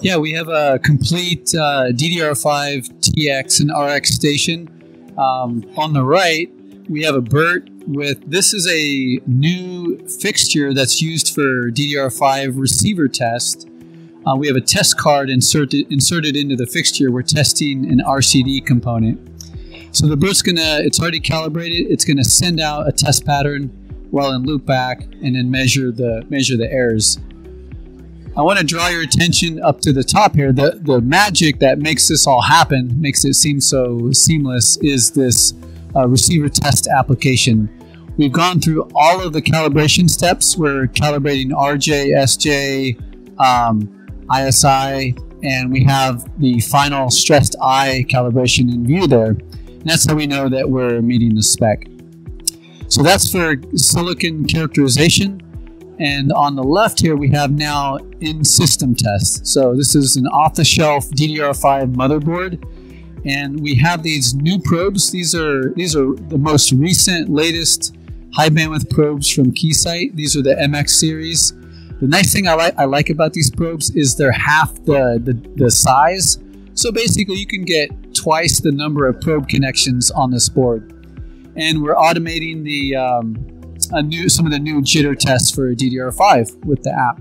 Yeah, we have a complete uh, DDR5 TX and RX station. Um, on the right, we have a BERT with this is a new fixture that's used for DDR5 receiver test. Uh, we have a test card inserted inserted into the fixture. We're testing an RCD component. So the BERT's gonna it's already calibrated. It's gonna send out a test pattern while in loopback and then measure the measure the errors. I want to draw your attention up to the top here. The the magic that makes this all happen, makes it seem so seamless, is this uh, receiver test application. We've gone through all of the calibration steps. We're calibrating RJ, SJ, um, ISI, and we have the final stressed eye calibration in view there. And that's how we know that we're meeting the spec. So that's for silicon characterization. And on the left here, we have now in-system test. So this is an off-the-shelf DDR5 motherboard. And we have these new probes. These are these are the most recent, latest high bandwidth probes from Keysight. These are the MX series. The nice thing I like I like about these probes is they're half the, the, the size. So basically you can get twice the number of probe connections on this board. And we're automating the um, a new some of the new jitter tests for DDR5 with the app.